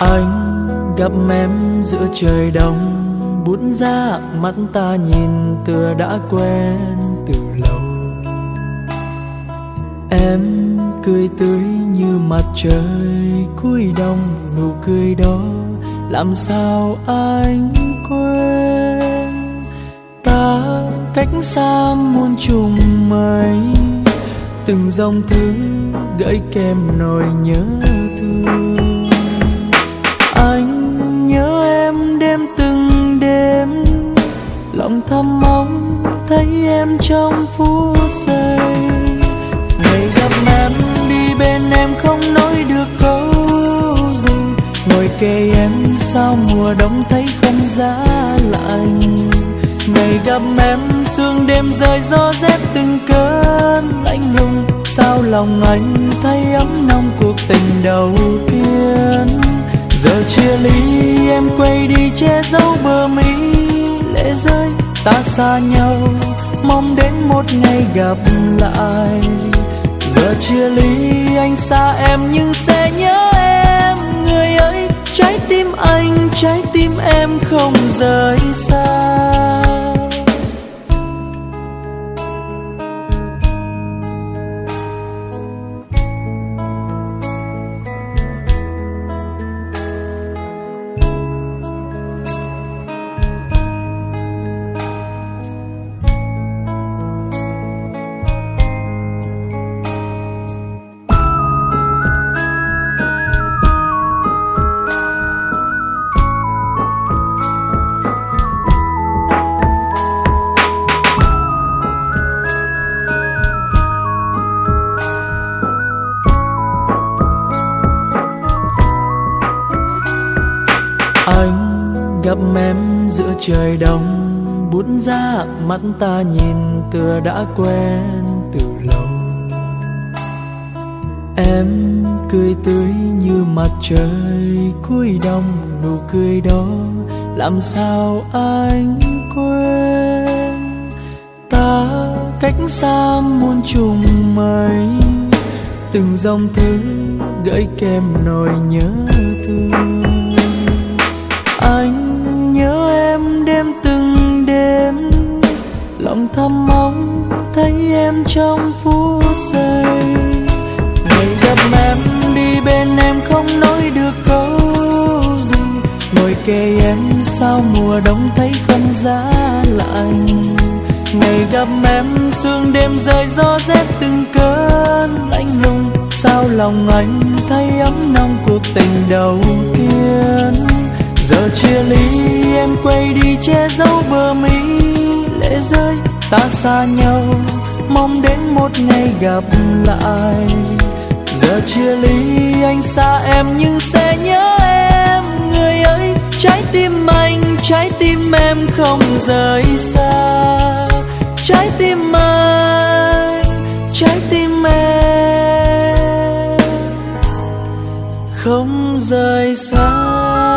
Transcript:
Anh gặp em giữa trời đông, bút ra mắt ta nhìn tựa đã quen từ lâu. Em cười tươi như mặt trời cuối đông, nụ cười đó làm sao anh quên? Ta cách xa muôn trùng mây, từng dòng thư gợi kèm nỗi nhớ. Lòng thầm mong thấy em trong phút giây. Ngày gặp em, đi bên em không nói được câu gì. Ngồi kề em sao mùa đông thấy không giá lạnh. Ngày gặp em, sương đêm rơi gió rét từng cơn lạnh lùng. Sao lòng anh thấy ấm nồng cuộc tình đầu tiên? Giờ chia ly, em quay đi che giấu bờ mi ta xa nhau, mong đến một ngày gặp lại. Giờ chia ly, anh xa em nhưng sẽ nhớ em. Người ơi trái tim anh, trái tim em không rời xa. Gặp em giữa trời đông, bút ra mắt ta nhìn tựa đã quen từ lâu. Em cười tươi như mặt trời cuối đông nụ cười đó, làm sao anh quên? Ta cách xa muôn trùng mây, từng dòng thư gợi kèm nỗi nhớ thương. Thầm mong thấy em trong phút giây. Ngày gặp em đi bên em không nói được câu gì. Ngồi kề em sao mùa đông thấy không giá lạnh. Ngày gặp em, sương đêm rơi, gió rét từng cơn lạnh lùng. Sao lòng anh thấy ấm nồng cuộc tình đầu tiên? Giờ chia ly, em quay đi che giấu bờ mi lệ rơi ta xa nhau, mong đến một ngày gặp lại. Giờ chia ly, anh xa em nhưng sẽ nhớ em. Người ơi trái tim anh, trái tim em không rời xa. Trái tim anh, trái tim em không rời xa.